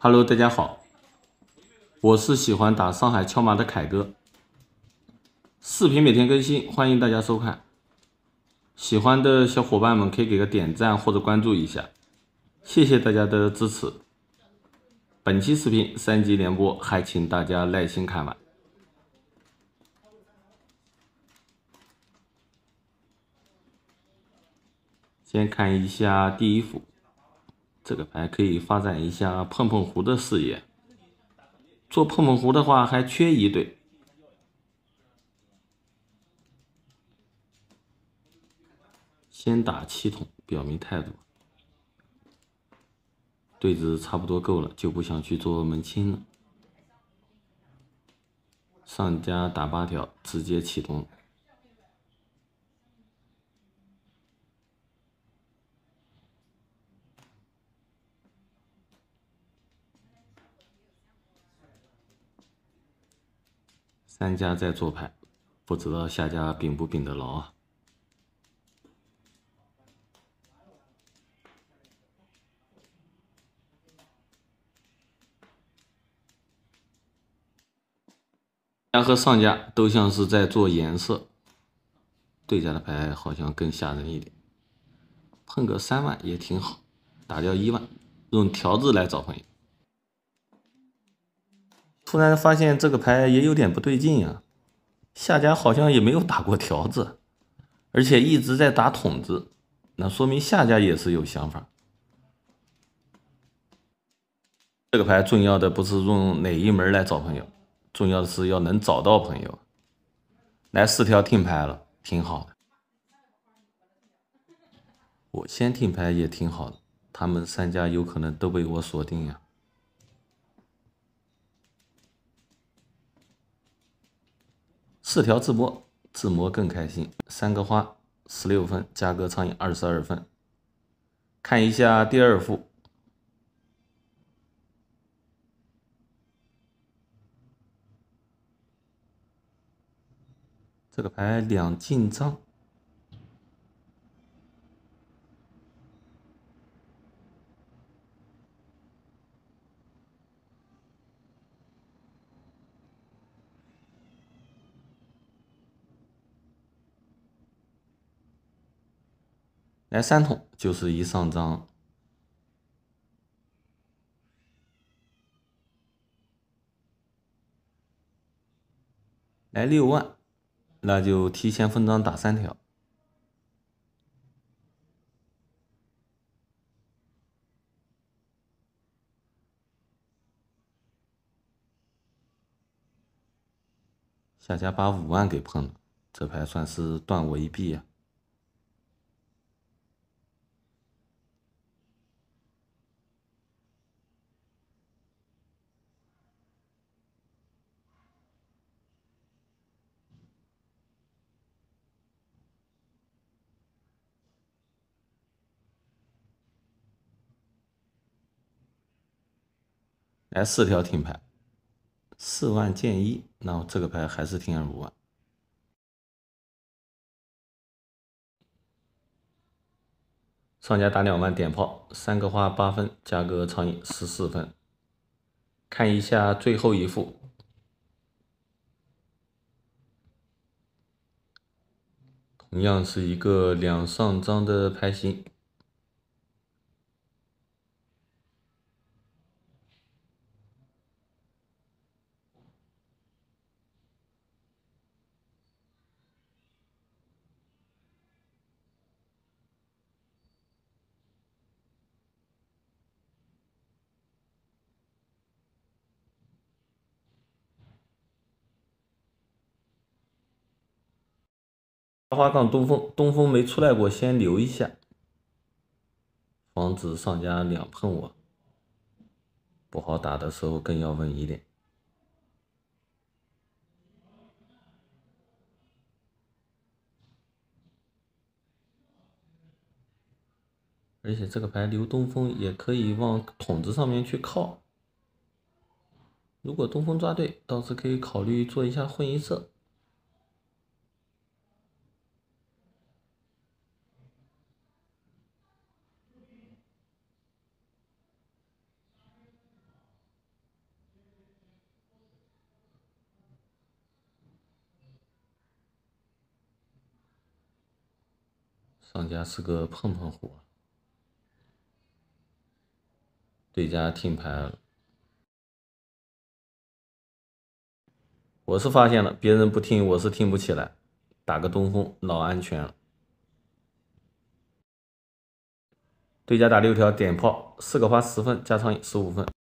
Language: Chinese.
Hello，大家好，我是喜欢打上海敲麻的凯哥。视频每天更新，欢迎大家收看。喜欢的小伙伴们可以给个点赞或者关注一下，谢谢大家的支持。本期视频三集连播，还请大家耐心看完。先看一下第一幅，这个牌可以发展一下碰碰胡的事业。做碰碰胡的话，还缺一对。先打七筒，表明态度。对子差不多够了，就不想去做门清了。上家打八条，直接启动。三家在做牌，不知道下家秉不秉得牢啊？家和上家都像是在做颜色，对家的牌好像更吓人一点。碰个三万也挺好，打掉一万，用条子来找朋友。突然发现这个牌也有点不对劲呀，下家好像也没有打过条子，而且一直在打筒子，那说明下家也是有想法。这个牌重要的不是用哪一门来找朋友，重要的是要能找到朋友。来四条听牌了，挺好的。我先听牌也挺好的，他们三家有可能都被我锁定呀。四条自摸，自摸更开心。三个花十六分，加个苍蝇二十二分。看一下第二副，这个牌两进张。来三筒就是一上张，来六万，那就提前分张打三条，下家把五万给碰了，这牌算是断我一臂呀。来四条听牌，四万见一，那这个牌还是听二五万。上家打两万点炮，三个花八分，加个苍蝇十四分。看一下最后一副，同样是一个两上张的牌型。花杠东风，东风没出来过，先留一下，防止上家两碰我，不好打的时候更要稳一点。而且这个牌留东风也可以往筒子上面去靠，如果东风抓对，倒是可以考虑做一下混一色。商家是个碰碰虎，对家停牌。我是发现了，别人不听，我是听不起来。打个东风，老安全了。对家打六条点炮，四个花十分，加仓十五分。